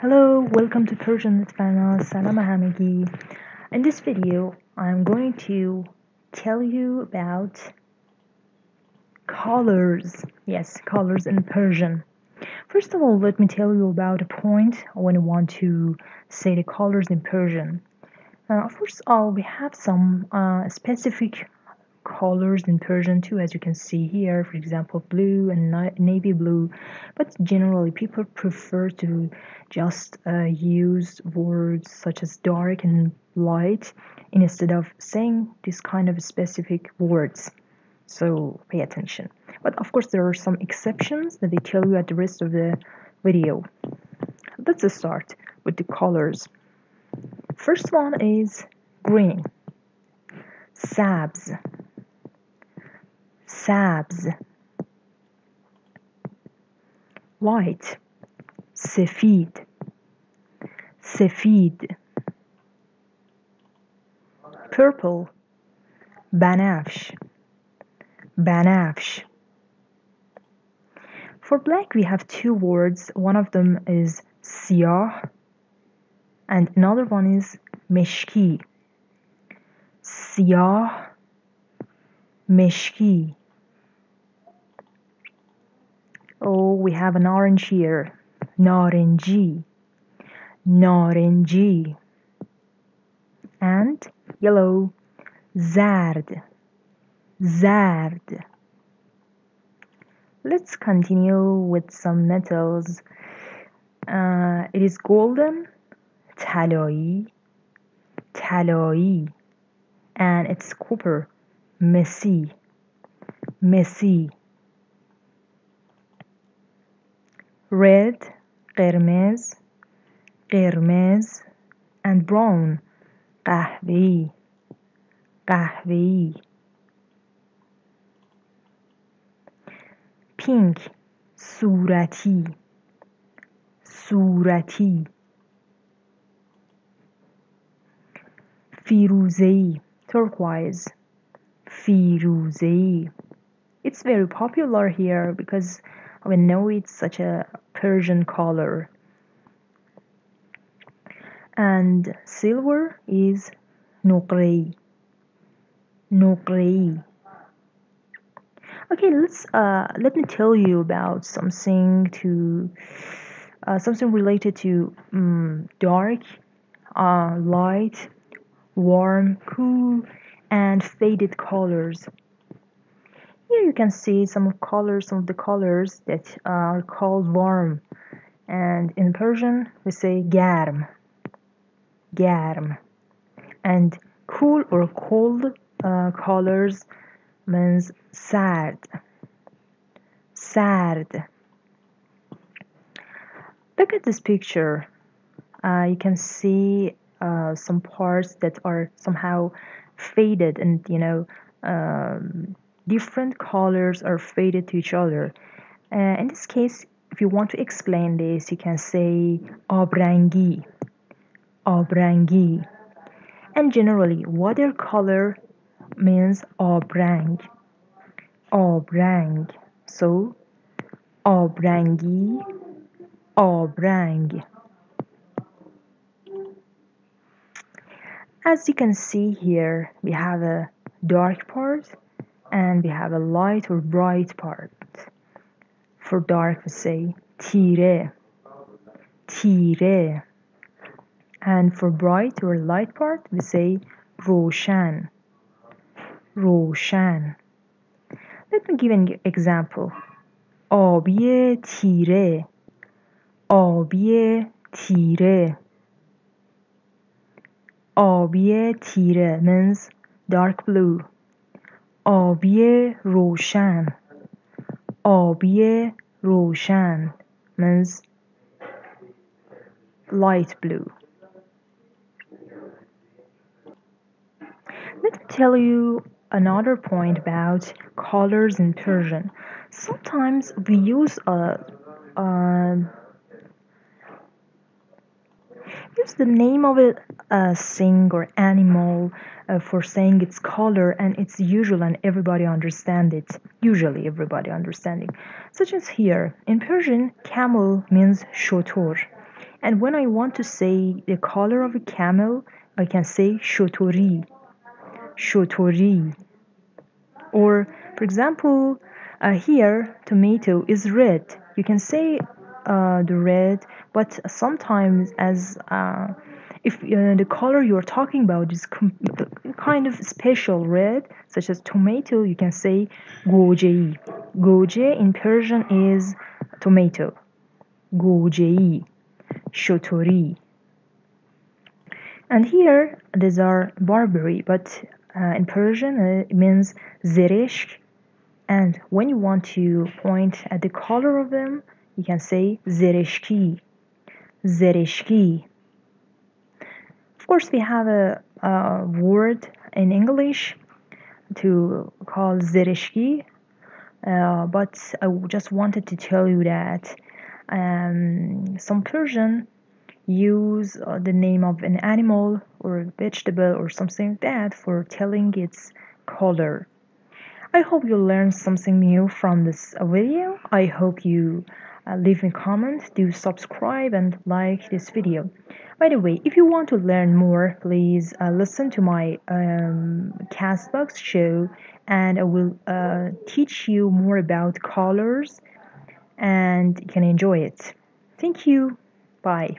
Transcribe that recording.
Hello, welcome to Persian channel. Salam, Hamigi. In this video, I'm going to tell you about colors. Yes, colors in Persian. First of all, let me tell you about a point when I want to say the colors in Persian. Uh, first of all, we have some uh, specific colors in Persian too, as you can see here, for example, blue and navy blue. But generally, people prefer to just uh, use words such as dark and light instead of saying this kind of specific words. So pay attention. But of course, there are some exceptions that they tell you at the rest of the video. Let's start with the colors. First one is green, sabz, سبز white سفید سفید purple بنفش بنفش For black we have two words. One of them is siyah and another one is meshki. Siyah, meshki. Oh, we have an orange here. Narenji. Narenji. And yellow. Zard. Zard. Let's continue with some metals. Uh, it is golden, taloi, taloi, and it's copper, messy, messy. red قرمز قرمز and brown قهوه‌ای قهوه‌ای pink صورتی صورتی فیروزه‌ای turquoise فیروزه‌ای It's very popular here because we know it's such a Persian color. And silver is nuqrei. Nuqrei. Okay, let's uh, let me tell you about something to uh, something related to um, dark, uh, light, warm, cool, and faded colors. Here you can see some colors, some of the colors that are called warm. And in Persian, we say garm. Garm. And cool or cold uh, colors means sad. Sad. Look at this picture. Uh, you can see uh, some parts that are somehow faded and you know um, different colors are faded to each other. Uh, in this case, if you want to explain this, you can say abrangi, abrangi. And generally, watercolor means abrang, abrang. So, abrangi, abrang. As you can see here, we have a dark part and we have a light or bright part. For dark, we say tire, tire. And for bright or light part, we say roshan, roshan. Let me give an example. آبی تیره آبی تیره آبی تیره means dark blue آبی روشن آبی روشن means light blue let me tell you another point about colors in Persian sometimes we use a, a the name of a, a thing or animal uh, for saying its color and it's usual and everybody understand it usually everybody understanding such as here in persian camel means shotor And when I want to say the color of a camel, I can say shotori. Shotori. Or, for example, uh, here tomato is red. You can say uh, the red, but sometimes as uh, if uh, the color you're talking about is kind of special red, such as tomato, you can say goje. Goje in Persian is tomato. Goje, shotori. And here these are barberry, but uh, in Persian uh, it means zereshk. And when you want to point at the color of them, you can say zereshki. Zereshki Of course, we have a, a word in English to call zereshki, uh, but I just wanted to tell you that um, some Persian use uh, the name of an animal or a vegetable or something like that for telling its color. I hope you learned something new from this video. I hope you uh, leave a comment, do subscribe and like this video. By the way, if you want to learn more, please uh, listen to my um, Castbox show and I will uh, teach you more about colors and you can enjoy it. Thank you. Bye.